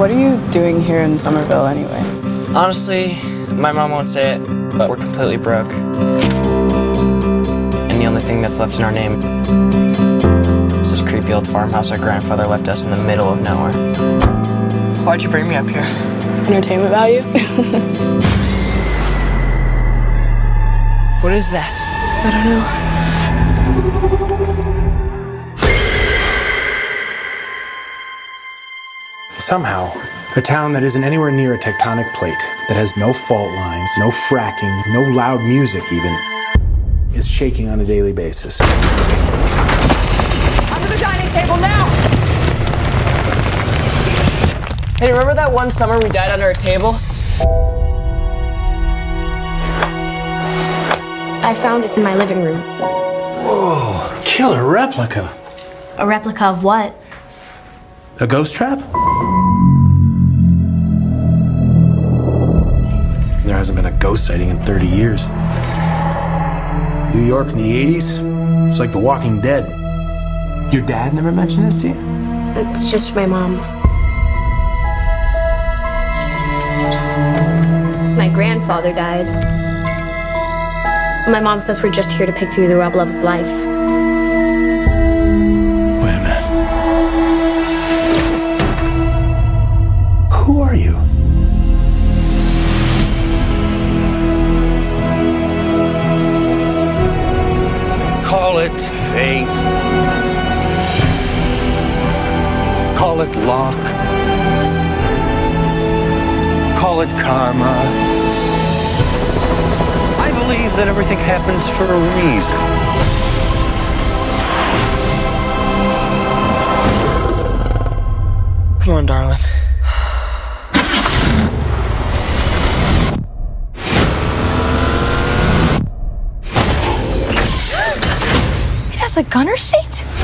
What are you doing here in Summerville anyway? Honestly, my mom won't say it, but we're completely broke. And the only thing that's left in our name is this creepy old farmhouse our grandfather left us in the middle of nowhere. Why'd you bring me up here? Entertainment value? What is that? I don't know. Somehow, a town that isn't anywhere near a tectonic plate, that has no fault lines, no fracking, no loud music even, is shaking on a daily basis. Under the dining table now! Hey, remember that one summer we died under a table? I found this in my living room. Whoa, killer replica. A replica of what? A ghost trap? Hasn't been a ghost sighting in 30 years. New York in the 80s? It's like The Walking Dead. Your dad never mentioned this to you? It's just my mom. My grandfather died. My mom says we're just here to pick through the rubble of his life. Call it fate. Call it luck. Call it karma. I believe that everything happens for a reason. Come on, darling. Has a gunner seat?